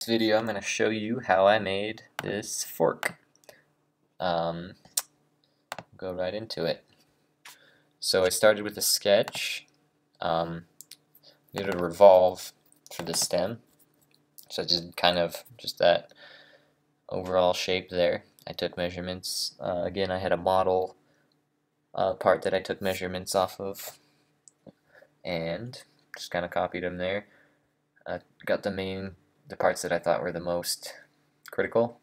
this video I'm going to show you how I made this fork. Um, go right into it. So I started with a sketch. Um, did a revolve for the stem. So I did kind of just that overall shape there. I took measurements. Uh, again, I had a model uh, part that I took measurements off of and just kind of copied them there. I got the main the parts that I thought were the most critical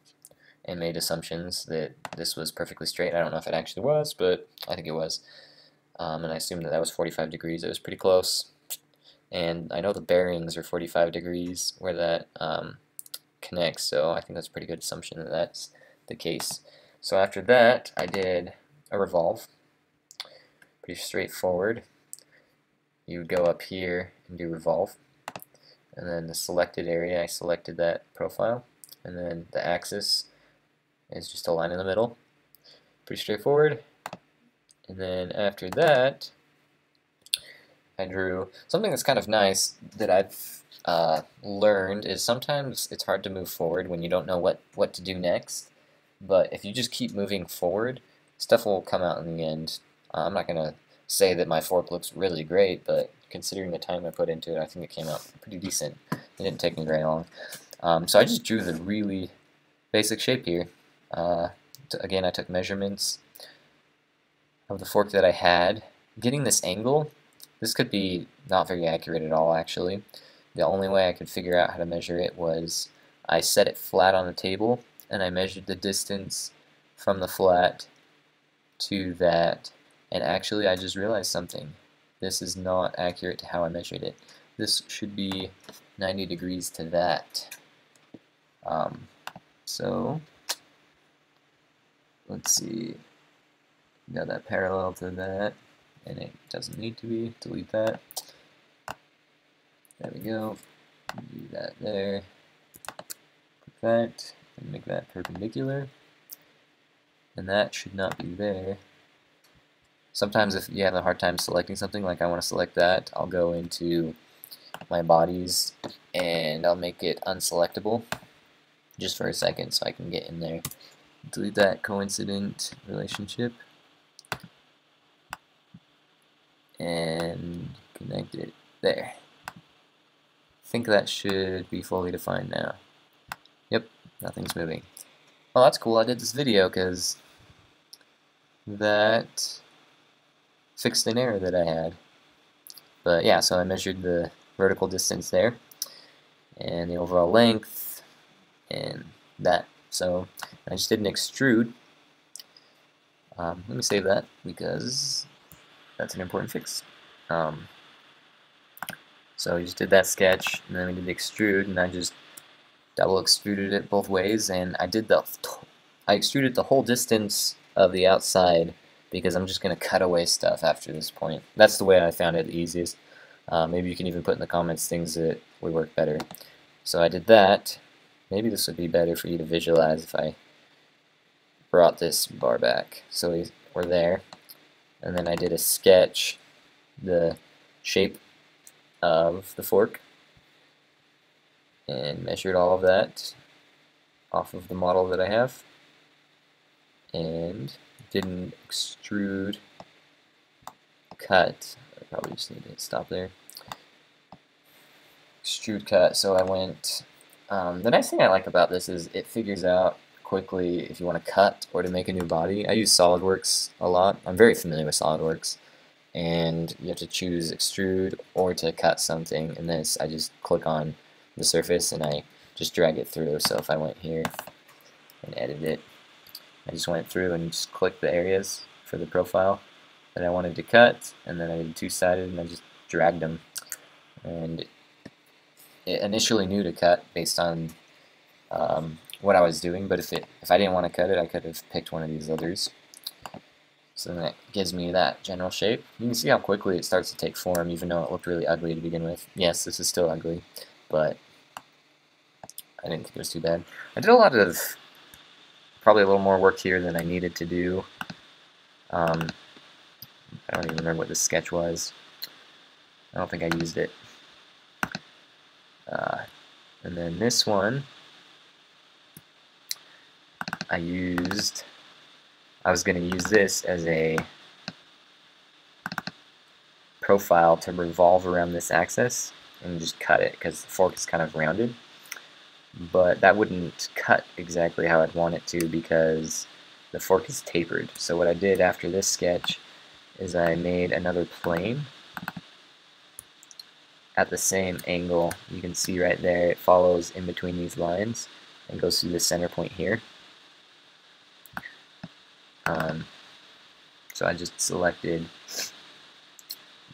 and made assumptions that this was perfectly straight. I don't know if it actually was, but I think it was. Um, and I assumed that that was 45 degrees. It was pretty close. And I know the bearings are 45 degrees where that um, connects, so I think that's a pretty good assumption that that's the case. So after that, I did a revolve. Pretty straightforward. You would go up here and do revolve and then the selected area I selected that profile. And then the axis is just a line in the middle. Pretty straightforward. And then after that I drew something that's kind of nice that I've uh, learned is sometimes it's hard to move forward when you don't know what what to do next. But if you just keep moving forward stuff will come out in the end. Uh, I'm not gonna say that my fork looks really great but considering the time I put into it, I think it came out pretty decent. It didn't take me very long. Um, so I just drew the really basic shape here. Uh, again, I took measurements of the fork that I had. Getting this angle, this could be not very accurate at all actually. The only way I could figure out how to measure it was I set it flat on the table and I measured the distance from the flat to that and actually I just realized something this is not accurate to how I measured it. This should be 90 degrees to that. Um, so, let's see. Got that parallel to that, and it doesn't need to be. Delete that. There we go. Do that there. That, And make that perpendicular. And that should not be there. Sometimes if you have a hard time selecting something, like I want to select that, I'll go into my bodies and I'll make it unselectable just for a second so I can get in there. Delete that coincident relationship and connect it there. I think that should be fully defined now. Yep, nothing's moving. Well, that's cool. I did this video because that fixed an error that I had. But yeah, so I measured the vertical distance there and the overall length and that. So I just did an extrude. Um, let me save that because that's an important fix. Um, so we just did that sketch and then we did the extrude and I just double extruded it both ways and I did the I extruded the whole distance of the outside because I'm just going to cut away stuff after this point. That's the way I found it the easiest. Uh, maybe you can even put in the comments things that would work better. So I did that. Maybe this would be better for you to visualize if I brought this bar back. So we, we're there. And then I did a sketch, the shape of the fork, and measured all of that off of the model that I have. And didn't extrude cut. I probably just need to stop there. Extrude cut, so I went, um, the nice thing I like about this is it figures out quickly if you want to cut or to make a new body. I use SolidWorks a lot. I'm very familiar with SolidWorks. And you have to choose extrude or to cut something. And this, I just click on the surface and I just drag it through. So if I went here and edit it, I just went through and just clicked the areas for the profile that I wanted to cut and then I did two-sided and I just dragged them and it initially knew to cut based on um, what I was doing but if it if I didn't want to cut it I could have picked one of these others. So that gives me that general shape. You can see how quickly it starts to take form even though it looked really ugly to begin with. Yes this is still ugly but I didn't think it was too bad. I did a lot of probably a little more work here than I needed to do. Um, I don't even remember what this sketch was. I don't think I used it. Uh, And then this one, I used, I was going to use this as a profile to revolve around this axis and just cut it because the fork is kind of rounded. But that wouldn't cut exactly how I'd want it to because the fork is tapered. So what I did after this sketch is I made another plane at the same angle. You can see right there it follows in between these lines and goes through the center point here. Um, so I just selected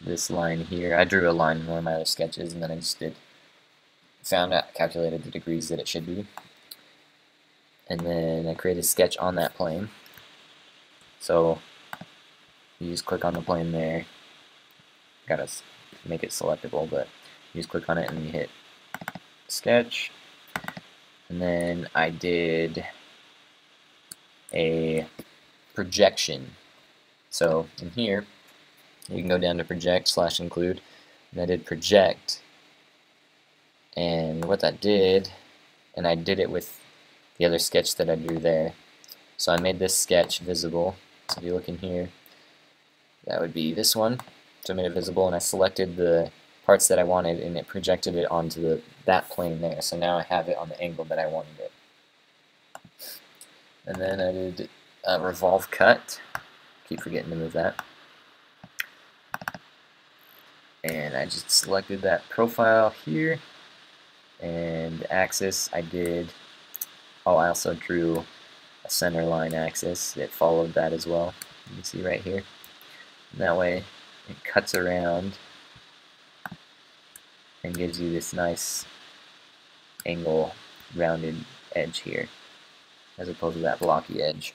this line here. I drew a line in one of my other sketches and then I just did found out, calculated the degrees that it should be. And then I created a sketch on that plane. So you just click on the plane there. Gotta make it selectable, but you just click on it and you hit sketch. And then I did a projection. So in here, you can go down to project slash include, and I did project. And what that did, and I did it with the other sketch that I drew there. So I made this sketch visible. So if you look in here, that would be this one. So I made it visible and I selected the parts that I wanted and it projected it onto the, that plane there. So now I have it on the angle that I wanted it. And then I did a revolve cut. Keep forgetting to move that. And I just selected that profile here. And axis I did, oh I also drew a center line axis that followed that as well. You can see right here. And that way it cuts around and gives you this nice angle rounded edge here as opposed to that blocky edge.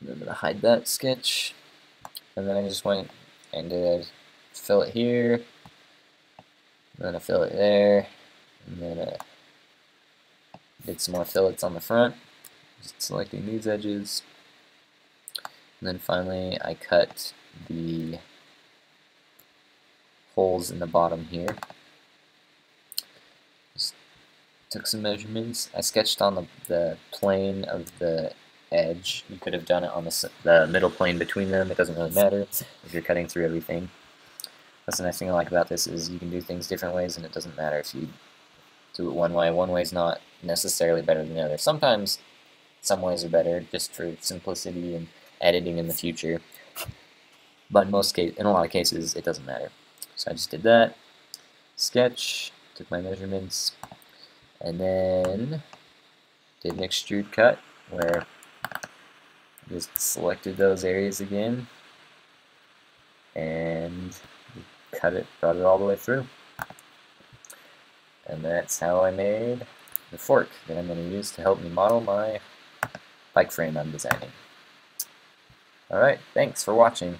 And I'm going to hide that sketch and then I just went and did fillet here then I fillet there and then I did some more fillets on the front just selecting these edges and then finally I cut the holes in the bottom here. Took some measurements. I sketched on the, the plane of the edge. You could have done it on the, the middle plane between them. It doesn't really matter if you're cutting through everything. That's the nice thing I like about this is you can do things different ways and it doesn't matter if you do it one way. One way is not necessarily better than the other. Sometimes some ways are better just for simplicity and editing in the future. But in most case, in a lot of cases, it doesn't matter. So I just did that. Sketch, took my measurements, and then did an extrude cut where I just selected those areas again and cut it, brought it all the way through. And that's how I made the fork that I'm going to use to help me model my bike frame I'm designing. Alright, thanks for watching.